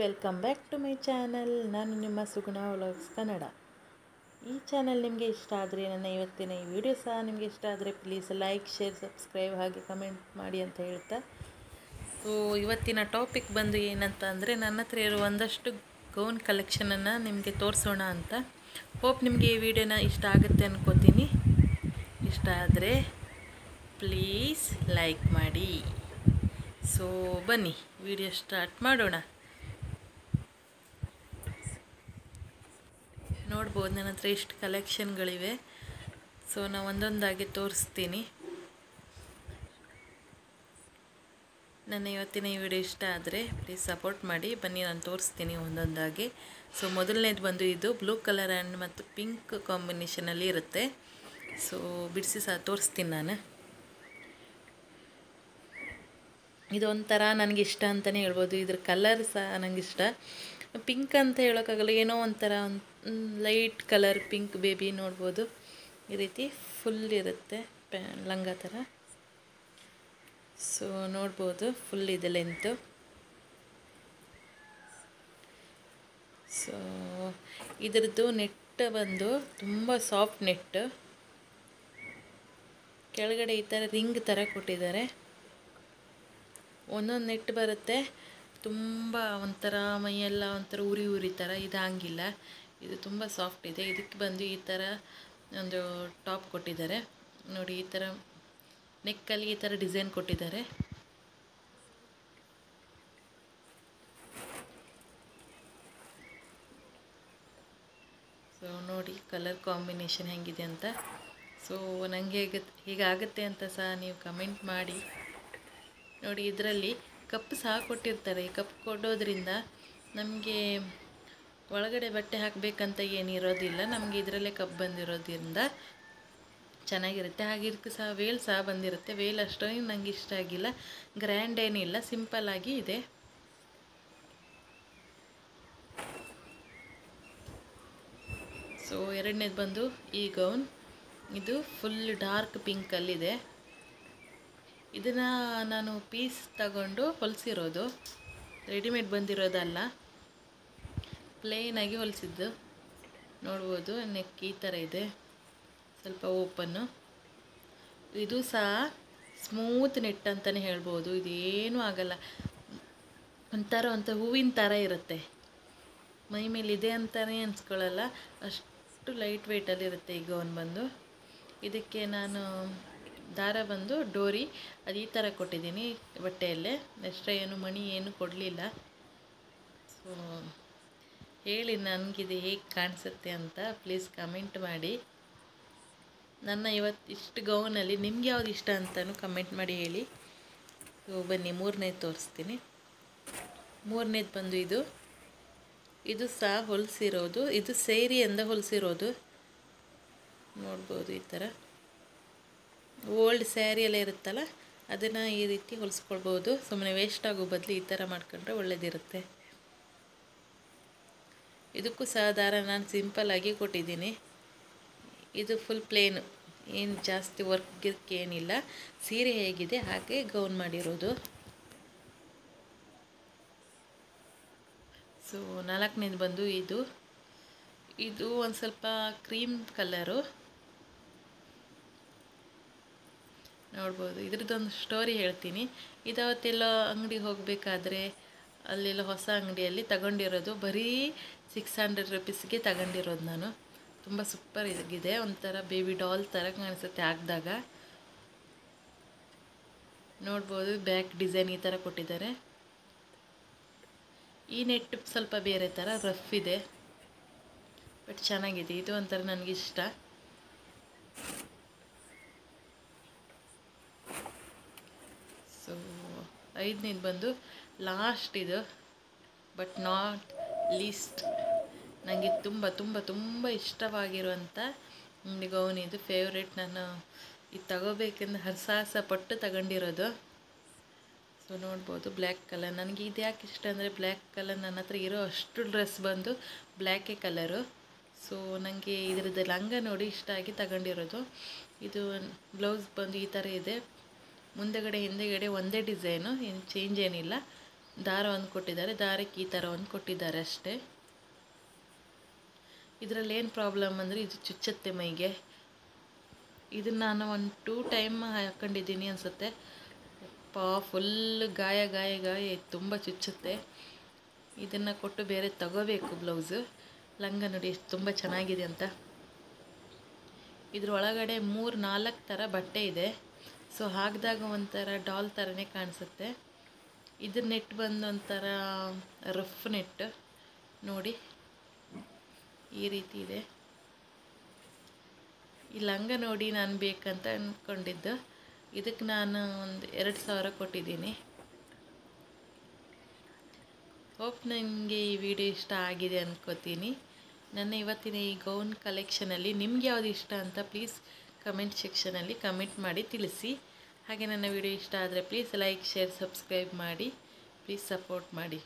Welcome back to my channel. ನಾನು ನಿಮ್ಮ ಸುಗುಣ vlogs Kannada. ಈ ಚಾನಲ್ ನಿಮಗೆ ಇಷ್ಟ ಆದರೆ, ನನ್ನ ಇವತ್ತಿನ ಈ ವಿಡಿಯೋ ಸಹ ನಿಮಗೆ ಇಷ್ಟ ಆದರೆ ಪ್ಲೀಸ್ ಲೈಕ್ ಶೇರ್ ಸಬ್ಸ್ಕ್ರೈಬ್ ಹಾಗೆ ಕಮೆಂಟ್ ಮಾಡಿ ಅಂತ ಹೇಳ್ತಾ. ಸೊ ಇವತ್ತಿನ ಟಾಪಿಕ್ ಬಂದು ಏನಂತ ಅಂದರೆ ನನ್ನ ಹತ್ರ ಇರೋ ಒಂದಷ್ಟು ಗೌನ್ ಕಲೆಕ್ಷನನ್ನು ನಿಮಗೆ ತೋರಿಸೋಣ ಅಂತ. ಹೋಪ್ ನಿಮಗೆ ಈ ವಿಡಿಯೋನ ಇಷ್ಟ ಆಗುತ್ತೆ ಅನ್ಕೋತೀನಿ. ಇಷ್ಟ ಆದರೆ ಪ್ಲೀಸ್ ಲೈಕ್ ಮಾಡಿ. ಸೊ ಬನ್ನಿ ವಿಡಿಯೋ ಸ್ಟಾರ್ಟ್ ಮಾಡೋಣ. ನೋಡ್ಬೋದು, ನನ್ನ ಹತ್ರ ಇಷ್ಟು ಕಲೆಕ್ಷನ್ಗಳಿವೆ ಸೊ ನಾನು ಒಂದೊಂದಾಗಿ ತೋರಿಸ್ತೀನಿ. ನನ್ನ ಇವತ್ತಿನ ಈ ವಿಡಿಯೋ ಇಷ್ಟ ಆದರೆ ಪ್ಲೀಸ್ ಸಪೋರ್ಟ್ ಮಾಡಿ. ಬನ್ನಿ, ನಾನು ತೋರಿಸ್ತೀನಿ ಒಂದೊಂದಾಗಿ. ಸೊ ಮೊದಲನೇದು ಬಂದು ಇದು ಬ್ಲೂ ಕಲರ್ ಆ್ಯಂಡ್ ಮತ್ತು ಪಿಂಕ್ ಕಾಂಬಿನೇಷನಲ್ಲಿ ಇರುತ್ತೆ. ಸೊ ಬಿಡಿಸಿ ಸಹ ತೋರಿಸ್ತೀನಿ ನಾನು. ಇದೊಂಥರ ನನಗಿಷ್ಟ ಅಂತಲೇ ಹೇಳ್ಬೋದು. ಇದ್ರ ಕಲರ್ ಸಹ ನನಗಿಷ್ಟ ಪಿಂಕ್ ಅಂತ ಹೇಳೋಕ್ಕಾಗಲ್ಲ, ಏನೋ ಒಂಥರ ಲೈಟ್ ಕಲರ್ ಪಿಂಕ್ ಬೇಬಿ ನೋಡ್ಬೋದು. ಈ ರೀತಿ ಫುಲ್ ಇರುತ್ತೆ ಪ್ಯಾ, ಲಂಗ ಥರ ಸೊ ನೋಡ್ಬೋದು, ಫುಲ್ ಇದೆ ಲೆಂತು ಸೊ ಇದರದ್ದು ನೆಟ್ ಬಂದು ತುಂಬ ಸಾಫ್ಟ್ ನೆಟ್. ಕೆಳಗಡೆ ಈ ಥರ ರಿಂಗ್ ಥರ ಕೊಟ್ಟಿದ್ದಾರೆ. ಒಂದೊಂದು ನೆಟ್ ಬರುತ್ತೆ. ತುಂಬ ಒಂಥರ ಮೈಯೆಲ್ಲ ಒಂಥರ ಉರಿ ಉರಿ ಥರ ಇದು ಹಂಗಿಲ್ಲ ಇದು ತುಂಬ ಸಾಫ್ಟ್ ಇದೆ. ಇದಕ್ಕೆ ಬಂದು ಈ ಥರ ಒಂದು ಟಾಪ್ ಕೊಟ್ಟಿದ್ದಾರೆ. ನೋಡಿ, ಈ ಥರ ನೆಕ್ಕಲ್ಲಿ ಈ ಥರ ಡಿಸೈನ್ ಕೊಟ್ಟಿದ್ದಾರೆ. ಸೊ, ನೋಡಿ, ಕಲರ್ ಕಾಂಬಿನೇಷನ್ ಹೆಂಗಿದೆ ಅಂತ. ಸೊ ನನಗೆ ಹೇಗೆ ಹೀಗಾಗುತ್ತೆ ಅಂತ ಸಹ ನೀವು ಕಮೆಂಟ್ ಮಾಡಿ. ನೋಡಿ, ಇದರಲ್ಲಿ ಕಪ್ ಸಹ ಕೊಟ್ಟಿರ್ತಾರೆ. ಈ ಕಪ್ ಕೊಡೋದ್ರಿಂದ ನಮಗೆ ಒಳಗಡೆ ಬಟ್ಟೆ ಹಾಕಬೇಕಂತ ಏನಿರೋದಿಲ್ಲ ನಮಗೆ ಇದರಲ್ಲೇ ಕಪ್ ಬಂದಿರೋದ್ರಿಂದ ಚೆನ್ನಾಗಿರುತ್ತೆ. ಹಾಗೆ ಸಹ ವೇಲ್ ಸಹ ಬಂದಿರುತ್ತೆ. ವೇಲ್ ಅಷ್ಟೊಂದು ನನಗೆ ಇಷ್ಟ ಆಗಿಲ್ಲ. ಗ್ರ್ಯಾಂಡ್ ಏನಿಲ್ಲ. ಸಿಂಪಲ್ಲಾಗಿ ಇದೆ. ಸೊ ಎರಡನೇದು ಬಂದು ಈ ಗೌನ್. ಇದು ಫುಲ್ ಡಾರ್ಕ್ ಪಿಂಕಲ್ಲಿದೆ ಇದನ್ನು ನಾನು ಪೀಸ್ ತಗೊಂಡು ಹೊಲಿಸಿರೋದು. ರೆಡಿಮೇಡ್ ಬಂದಿರೋದಲ್ಲ. ಪ್ಲೇನಾಗಿ ಹೊಲಿಸಿದ್ದು. ನೋಡ್ಬೋದು ನೆಕ್ ಈ ಥರ ಇದೆ. ಸ್ವಲ್ಪ ಓಪನ್ನು. ಇದು ಸಹ ಸ್ಮೂತ್ ನೆಟ್ ಅಂತಲೇ ಹೇಳ್ಬೋದು. ಇದೇನೂ ಆಗಲ್ಲ. ಒಂಥರ ಒಂಥರ ಹೂವಿನ ಥರ ಇರುತ್ತೆ. ಮೈ ಮೇಲೆ ಇದೆ ಅಂತಲೇ ಅನ್ಸ್ಕೊಳ್ಳಲ್ಲ. ಅಷ್ಟು ಲೈಟ್ ವೆಯ್ಟಲ್ಲಿರುತ್ತೆ ಈಗ ಒಂದು ಬಂದು. ಇದಕ್ಕೆ ನಾನು ದಾರ ಬಂದು ಡೋರಿ, ಅದು ಈ ಥರ ಕೊಟ್ಟಿದ್ದೀನಿ ಬಟ್ಟೆಯಲ್ಲೇ. ಎಕ್ಸ್ಟ್ರಾ ಏನು, ಮಣಿ ಏನು ಕೊಡಲಿಲ್ಲ. ಸೊ ಹೇಳಿ ನನಗಿದು ಹೇಗೆ ಕಾಣಿಸುತ್ತೆ ಅಂತ ಪ್ಲೀಸ್ ಕಮೆಂಟ್ ಮಾಡಿ. ನನ್ನ ಇವತ್ತು ಇಷ್ಟು ಗೌನಲ್ಲಿ ನಿಮ್ಗೆ ಯಾವ್ದು ಇಷ್ಟ ಅಂತಲೂ ಕಮೆಂಟ್ ಮಾಡಿ ಹೇಳಿ. ಸೊ ಬನ್ನಿ ಮೂರನೇದು ತೋರಿಸ್ತೀನಿ. ಮೂರನೇದು ಬಂದು ಇದು. ಇದು ಸಹ ಹೊಲಿಸಿರೋದು. ಇದು ಸೇರಿ ಸೇರಿಯಿಂದ ಹೊಲಿಸಿರೋದು. ನೋಡ್ಬೋದು ಈ ಥರ ಓಲ್ಡ್ ಸ್ಯಾರಿ ಎಲ್ಲ ಇರುತ್ತಲ್ಲ, ಅದನ್ನು ಈ ರೀತಿ ಹೊಲಿಸ್ಕೊಳ್ಬೋದು. ಸುಮ್ಮನೆ ವೇಸ್ಟ್ ಆಗೋ ಬದಲು ಈ ಥರ ಮಾಡ್ಕೊಂಡ್ರೆ ಒಳ್ಳೆಯದಿರುತ್ತೆ ಇದಕ್ಕೂ ಸಹ ದಾರ ನಾನು ಸಿಂಪಲ್ಲಾಗಿ ಕೊಟ್ಟಿದ್ದೀನಿ. ಇದು ಫುಲ್ ಪ್ಲೇನ್ ಏನು ಜಾಸ್ತಿ ವರ್ಕ್ ಏನಿಲ್ಲ. ಸೀರೆ ಹೇಗಿದೆ, ಹಾಗೆ ಗೌನ್ ಮಾಡಿರೋದು. ಸೊ ನಾಲ್ಕನೇದು ಬಂದು ಇದು. ಇದು ಒಂದು ಸ್ವಲ್ಪ ಕ್ರೀಮ್ ಕಲರು ನೋಡ್ಬೋದು. ಇದ್ರದ್ದೊಂದು ಸ್ಟೋರಿ ಹೇಳ್ತೀನಿ. ಇದಾವತ್ತೆಲ್ಲ ಅಂಗಡಿಗೆ ಹೋಗಬೇಕಾದ್ರೆ ಅಲ್ಲೆಲ್ಲ ಹೊಸ ಅಂಗಡಿಯಲ್ಲಿ ತಗೊಂಡಿರೋದು. ಬರೀ ಸಿಕ್ಸ್ ಹಂಡ್ರೆಡ್ ರುಪೀಸ್ಗೆ ತಗೊಂಡಿರೋದು ನಾನು. ತುಂಬ ಸೂಪರ್ ಇದಾಗಿದೆ. ಒಂಥರ ಬೇಬಿ ಡಾಲ್ ಥರ ಕಾಣಿಸುತ್ತೆ ಹಾಕಿದಾಗ. ನೋಡ್ಬೋದು ಬ್ಯಾಕ್ ಡಿಸೈನ್ ಈ ಥರ ಕೊಟ್ಟಿದ್ದಾರೆ. ಈ ನೆಟ್ ಸ್ವಲ್ಪ ಬೇರೆ ಥರ ರಫ್ ಇದೆ. ಬಟ್ ಚೆನ್ನಾಗಿದೆ. ಇದು ಒಂಥರ ನನಗಿಷ್ಟ ಸೊ ಐದನೇದು ಬಂದು ಲಾಸ್ಟ್ ಇದು ಬಟ್ ನಾಟ್ ಲೀಸ್ಟ್ ನನಗೆ ತುಂಬ ತುಂಬ ತುಂಬ ಇಷ್ಟವಾಗಿರುವಂಥ ಗೌನ್ ಇದು ಫೇವ್ರೇಟ್ ನಾನು ಇದು ತಗೋಬೇಕೆಂದು ಹರಸಾಹಸ ಪಟ್ಟು ತಗೊಂಡಿರೋದು. ಸೊ ನೋಡ್ಬೋದು ಬ್ಲ್ಯಾಕ್ ಕಲರ್ ನನಗೆ ಇದು ಯಾಕೆ ಇಷ್ಟ ಅಂದರೆ ಬ್ಲ್ಯಾಕ್ ಕಲರ್ ನನ್ನ ಹತ್ರ ಇರೋ ಅಷ್ಟು ಡ್ರೆಸ್ ಬಂದು ಬ್ಲ್ಯಾಕೇ ಕಲರು ಸೊ ನನಗೆ ಇದರದ್ದು ಲಂಗ ನೋಡಿ ಇಷ್ಟ ಆಗಿ ತಗೊಂಡಿರೋದು. ಇದು ಬ್ಲೌಸ್ ಬಂದು ಈ ಥರ ಇದೆ. ಮುಂದೆಗಡೆ, ಹಿಂದೆಗಡೆ ಒಂದೇ ಡಿಸೈನು, ಏನು ಚೇಂಜ್ ಏನಿಲ್ಲ. ದಾರ ಒಂದು ಕೊಟ್ಟಿದ್ದಾರೆ, ದಾರಕ್ಕೆ ಈ ಥರ ಒಂದು ಕೊಟ್ಟಿದ್ದಾರೆ ಅಷ್ಟೇ. ಇದರಲ್ಲಿ ಏನು ಪ್ರಾಬ್ಲಮ್ ಅಂದರೆ ಇದು ಚುಚ್ಚತ್ತೆ ಮೈಗೆ. ಇದನ್ನು ನಾನು ಒಂದು ಟೂ ಟೈಮ್ ಹಾಕ್ಕೊಂಡಿದ್ದೀನಿ ಅನಿಸುತ್ತೆ. ಪಾ ಫುಲ್ ಗಾಯ ಗಾಯ ಗಾಯ, ತುಂಬ ಚುಚ್ಚುತ್ತೆ. ಇದನ್ನು ಕೊಟ್ಟು ಬೇರೆ ತಗೋಬೇಕು ಬ್ಲೌಸು ಲಂಗ ನೋಡಿ ತುಂಬ ಚೆನ್ನಾಗಿದೆ ಅಂತ. ಇದ್ರ ಒಳಗಡೆ ಮೂರು ನಾಲ್ಕು ಥರ ಬಟ್ಟೆ ಇದೆ. ಸೊ ಹಾಕಿದಾಗ ಒಂಥರ ಡಾಲ್ ಥರನೇ ಕಾಣಿಸುತ್ತೆ. ಇದು ನೆಟ್ ಬಂದು ಒಂಥರ ರಫ್ ನೆಟ್. ನೋಡಿ, ಈ ರೀತಿ ಇದೆ. ಈ ಲಂಗ ನೋಡಿ ನಾನು ಬೇಕಂತ ಅಂದ್ಕೊಂಡಿದ್ದು ಇದಕ್ಕೆ ನಾನು ಒಂದು ಎರಡು ಸಾವಿರ ಕೊಟ್ಟಿದ್ದೀನಿ. ಹೋಪ್ ನನಗೆ ಈ ವಿಡಿಯೋ ಇಷ್ಟ ಆಗಿದೆ ಅಂದ್ಕೋತೀನಿ ನನ್ನ ಇವತ್ತಿನ ಈ ಗೌನ್ ಕಲೆಕ್ಷನಲ್ಲಿ ನಿಮ್ಗೆ ಯಾವುದು ಇಷ್ಟ ಅಂತ ಪ್ಲೀಸ್ ಕಮೆಂಟ್ ಸೆಕ್ಷನಲ್ಲಿ ಕಮೆಂಟ್ ಮಾಡಿ ತಿಳಿಸಿ. ಹಾಗೆ ನನ್ನ ವಿಡಿಯೋ ಇಷ್ಟ ಆದರೆ ಪ್ಲೀಸ್ ಲೈಕ್ ಶೇರ್ ಸಬ್ಸ್ಕ್ರೈಬ್ ಮಾಡಿ. ಪ್ಲೀಸ್ ಸಪೋರ್ಟ್ ಮಾಡಿ.